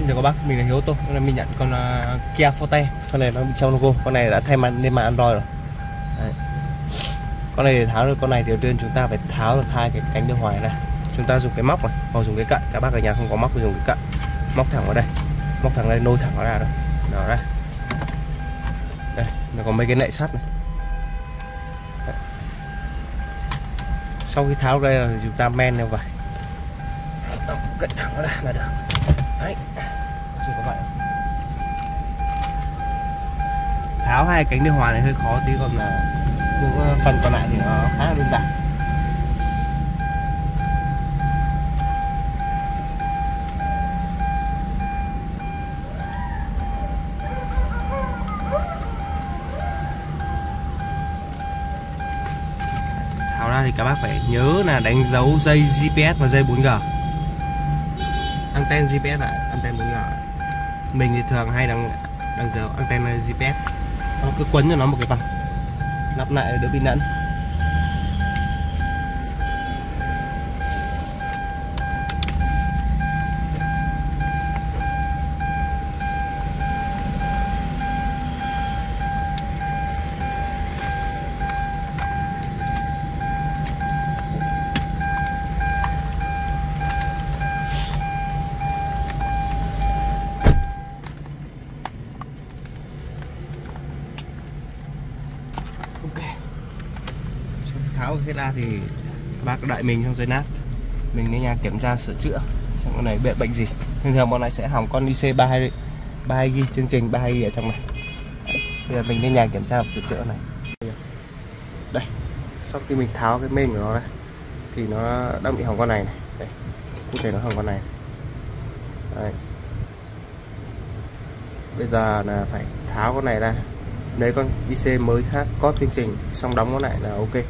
Xin chào các bác, mình là Hiếu Tô. Hôm nay mình nhận con uh, Kia Forte. Con này nó bị trong logo. Con này đã thay mặt lên mạng Android rồi. Đấy. Con này để tháo được con này thì đầu tiên chúng ta phải tháo được hai cái cánh điều hòa này. Chúng ta dùng cái móc này, hoặc dùng cái cận. Các bác ở nhà không có móc thì dùng cái cận. Móc thẳng vào đây. Móc thẳng lên nôi thẳng vào ra rồi. Đó đây. Đây, nó có mấy cái nệ sắt này. Đấy. Sau khi tháo đây là chúng ta men theo vậy. Cậy thẳng nó ra là được. Đấy. Chỉ có vậy. Tháo hai cánh điều hòa này hơi khó tí, còn ờ, là những ờ, phần còn lại thì nó khá là đơn giản. Tháo ra thì các bác phải nhớ là đánh dấu dây GPS và dây 4G anten GPS lại anten 4G mình thì thường hay đang đăng giờ anten GPS nó cứ quấn cho nó một cái vòng. Lắp lại đỡ bị nẫn. Tháo cái ra thì bác đợi mình trong giây nát. Mình đến nhà kiểm tra sửa chữa, xem con này bị bệnh gì. Thường thường bọn này sẽ hỏng con IC 32 32 ghi chương trình 32 ghi ở trong này. Bây giờ mình đến nhà kiểm tra sửa chữa này. Đây, sau khi mình tháo cái main của nó ra, thì nó đang bị hỏng con này này. Đây, cụ thể nó hỏng con này đây. bây giờ là phải tháo con này ra. Lấy con IC mới khác, có chương trình, xong đóng nó lại là ok.